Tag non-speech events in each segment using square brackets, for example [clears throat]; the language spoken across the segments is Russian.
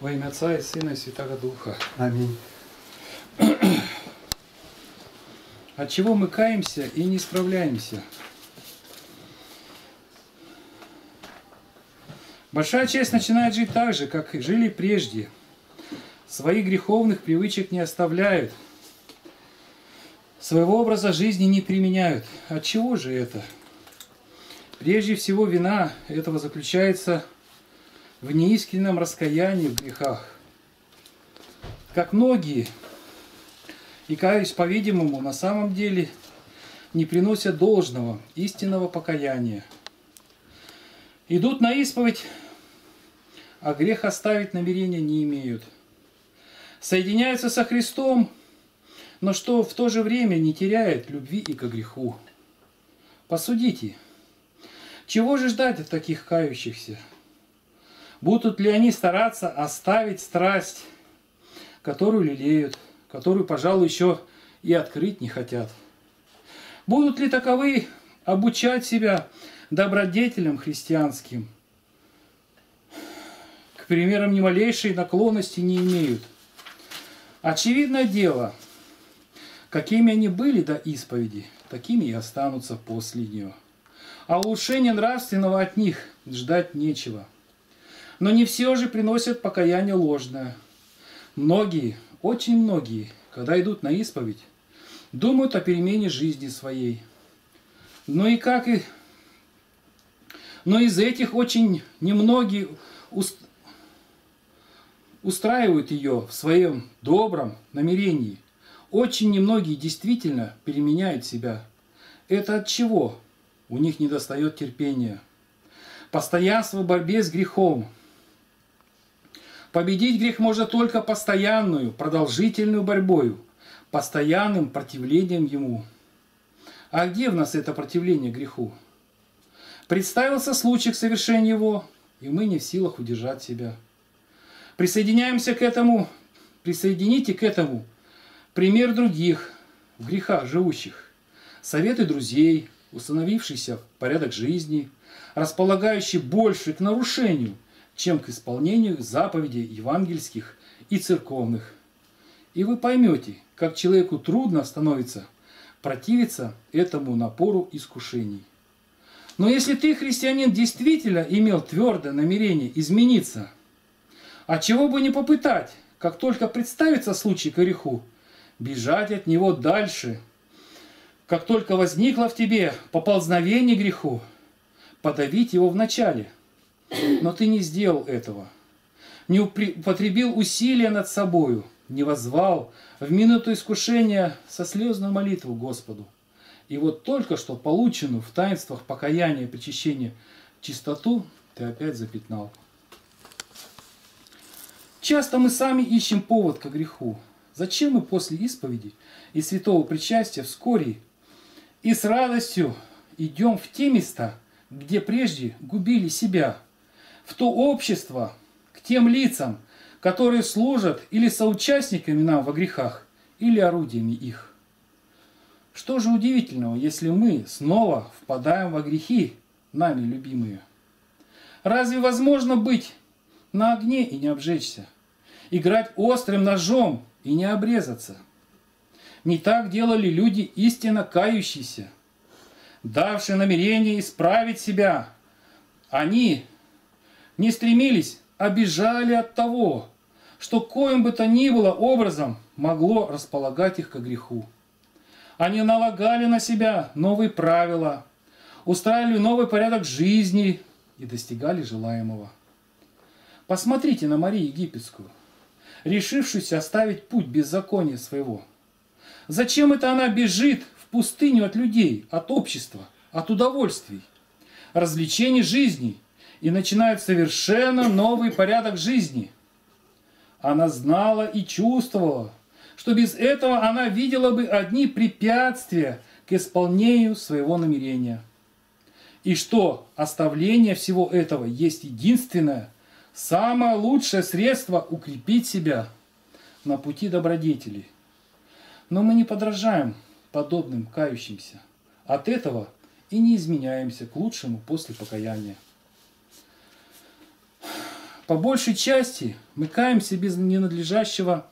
Во имя Отца и Сына и Святого Духа. Аминь. От чего мы каемся и не справляемся? Большая часть начинает жить так же, как жили прежде. Своих греховных привычек не оставляют. Своего образа жизни не применяют. От чего же это? Прежде всего, вина этого заключается в неискреннем раскаянии в грехах. Как многие, и каюсь, по-видимому, на самом деле не приносят должного, истинного покаяния. Идут на исповедь, а грех оставить намерения не имеют. Соединяются со Христом, но что в то же время не теряет любви и к греху. Посудите, чего же ждать от таких кающихся? Будут ли они стараться оставить страсть, которую лелеют, которую, пожалуй, еще и открыть не хотят? Будут ли таковы обучать себя добродетелям христианским? К примерам ни малейшей наклонности не имеют. Очевидное дело, какими они были до исповеди, такими и останутся после нее. А улучшения нравственного от них ждать нечего – но не все же приносят покаяние ложное. Многие, очень многие, когда идут на исповедь, думают о перемене жизни своей. Но и как и... Но из этих очень немногие уст... устраивают ее в своем добром намерении. Очень немногие действительно переменяют себя. Это от чего? У них недостает терпения. Постоянство в борьбе с грехом – Победить грех можно только постоянную, продолжительную борьбою, постоянным противлением ему. А где в нас это противление греху? Представился случай к совершению его, и мы не в силах удержать себя. Присоединяемся к этому, присоедините к этому пример других в грехах живущих, советы друзей, установившийся порядок жизни, располагающий больше к нарушению – чем к исполнению заповедей евангельских и церковных. И вы поймете, как человеку трудно становится противиться этому напору искушений. Но если ты, христианин, действительно имел твердое намерение измениться, а чего бы не попытать, как только представится случай к греху, бежать от него дальше, как только возникло в тебе поползновение греху, подавить его вначале – но ты не сделал этого. Не употребил усилия над собою, не возвал в минуту искушения со слезную молитву Господу. И вот только что полученную в таинствах покаяния и причащения чистоту ты опять запятнал. Часто мы сами ищем повод к греху. Зачем мы после исповеди и святого причастия вскоре и с радостью идем в те места, где прежде губили себя – в то общество, к тем лицам, которые служат или соучастниками нам во грехах, или орудиями их. Что же удивительного, если мы снова впадаем во грехи, нами любимые? Разве возможно быть на огне и не обжечься? Играть острым ножом и не обрезаться? Не так делали люди истинно кающиеся, давшие намерение исправить себя. Они не стремились, а бежали от того, что коим бы то ни было образом могло располагать их к греху. Они налагали на себя новые правила, устраивали новый порядок жизни и достигали желаемого. Посмотрите на Марию Египетскую, решившуюся оставить путь беззакония своего. Зачем это она бежит в пустыню от людей, от общества, от удовольствий, развлечений жизни – и начинает совершенно новый порядок жизни. Она знала и чувствовала, что без этого она видела бы одни препятствия к исполнению своего намерения. И что оставление всего этого есть единственное, самое лучшее средство укрепить себя на пути добродетелей. Но мы не подражаем подобным кающимся. От этого и не изменяемся к лучшему после покаяния. По большей части мы каемся без ненадлежащего,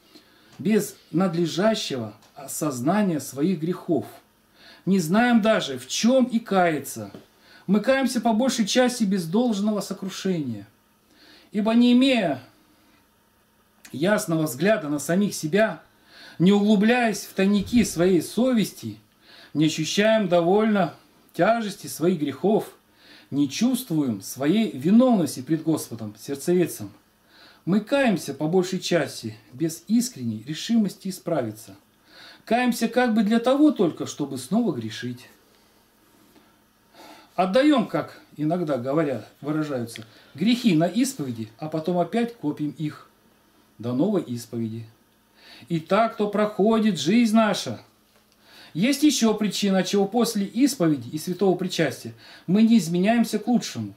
без надлежащего осознания своих грехов. Не знаем даже, в чем и каяться. Мы каемся по большей части без должного сокрушения. Ибо не имея ясного взгляда на самих себя, не углубляясь в тайники своей совести, не ощущаем довольно тяжести своих грехов, не чувствуем своей виновности пред Господом, сердцевецем. Мы каемся по большей части без искренней решимости исправиться. Каемся как бы для того только, чтобы снова грешить. Отдаем, как иногда говорят, выражаются, грехи на исповеди, а потом опять копим их до новой исповеди. И так, то проходит жизнь наша. Есть еще причина, чего после исповеди и святого причастия мы не изменяемся к лучшему.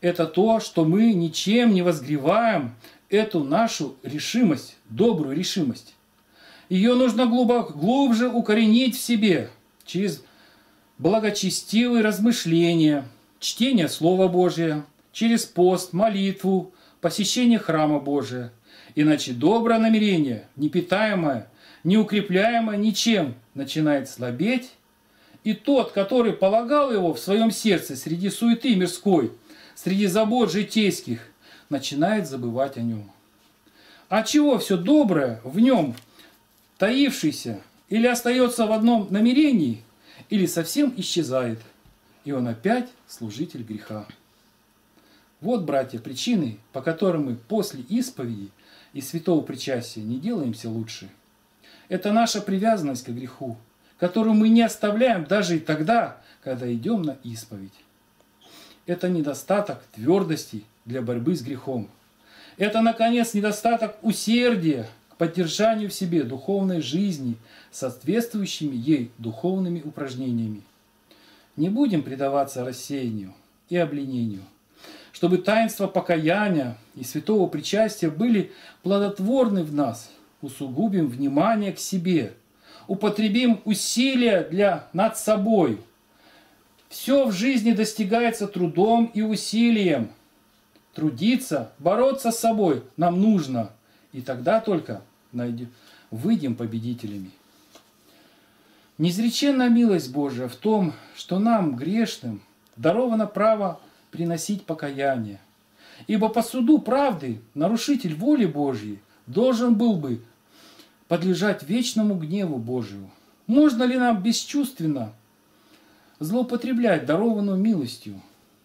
Это то, что мы ничем не возгреваем эту нашу решимость, добрую решимость. Ее нужно глубоко, глубже укоренить в себе через благочестивые размышления, чтение Слова Божия, через пост, молитву, посещение храма Божия – Иначе доброе намерение, непитаемое, неукрепляемое ничем, начинает слабеть, и тот, который полагал его в своем сердце среди суеты мирской, среди забот житейских, начинает забывать о нем. А чего все доброе в нем, таившийся, или остается в одном намерении, или совсем исчезает, и он опять служитель греха. Вот, братья, причины, по которым мы после исповеди – и святого причастия не делаемся лучше. Это наша привязанность к греху, которую мы не оставляем даже и тогда, когда идем на исповедь. Это недостаток твердости для борьбы с грехом. Это, наконец, недостаток усердия к поддержанию в себе духовной жизни соответствующими ей духовными упражнениями. Не будем предаваться рассеянию и обленению чтобы таинства покаяния и святого причастия были плодотворны в нас, усугубим внимание к себе, употребим усилия для над собой. Все в жизни достигается трудом и усилием. Трудиться, бороться с собой нам нужно, и тогда только найдем, выйдем победителями. Неизреченная милость Божия в том, что нам, грешным, даровано право приносить покаяние. Ибо по суду правды нарушитель воли Божьей должен был бы подлежать вечному гневу Божию. Можно ли нам бесчувственно злоупотреблять дарованную милостью?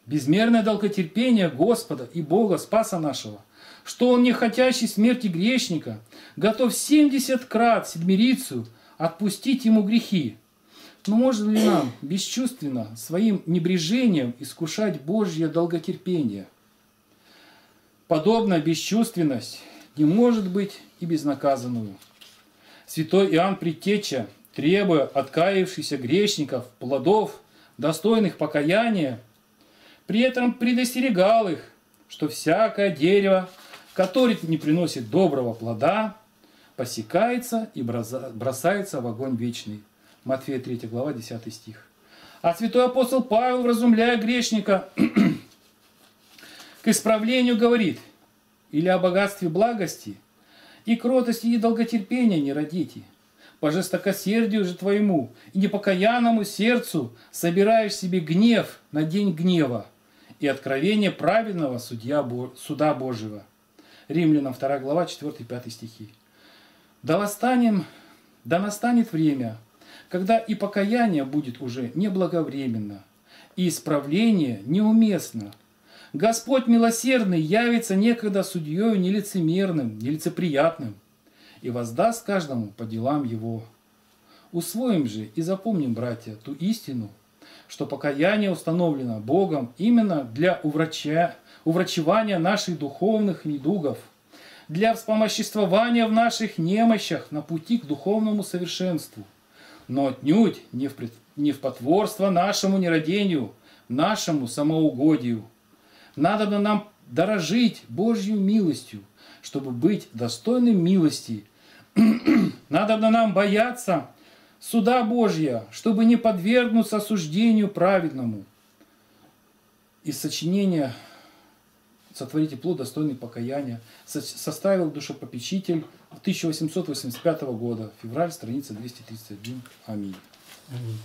Безмерное долготерпение Господа и Бога Спаса нашего, что Он, не хотящий смерти грешника, готов 70 крат седмирицу отпустить ему грехи, но можно ли нам бесчувственно, своим небрежением искушать Божье долготерпение? Подобная бесчувственность не может быть и безнаказанную. Святой Иоанн Предтеча, требуя откаявшихся грешников плодов, достойных покаяния, при этом предостерегал их, что всякое дерево, которое не приносит доброго плода, посекается и бросается в огонь вечный. Матфея 3 глава, 10 стих. А святой апостол Павел, вразумляя грешника [clears throat] к исправлению, говорит, или о богатстве благости, и кротости, и долготерпения не родите. По жестокосердию же твоему и непокаянному сердцу собираешь себе гнев на день гнева и откровение праведного судья, суда Божьего. Римлянам 2 глава 4-5 стихи. Да восстанем, да настанет время, когда и покаяние будет уже неблаговременно, и исправление неуместно. Господь милосердный явится некогда судьей нелицемерным, нелицеприятным, и воздаст каждому по делам его. Усвоим же и запомним, братья, ту истину, что покаяние установлено Богом именно для уврача, уврачевания наших духовных недугов, для вспомоществования в наших немощах на пути к духовному совершенству – но отнюдь не в, не в потворство нашему нерадению, нашему самоугодию. Надо бы нам дорожить Божью милостью, чтобы быть достойным милости. [clears throat] Надо бы нам бояться суда Божья, чтобы не подвергнуться осуждению праведному. Из сочинения сотворите плод, достойный покаяния, со- составил душепопечитель 1885 года, февраль, страница 231. Аминь. Аминь.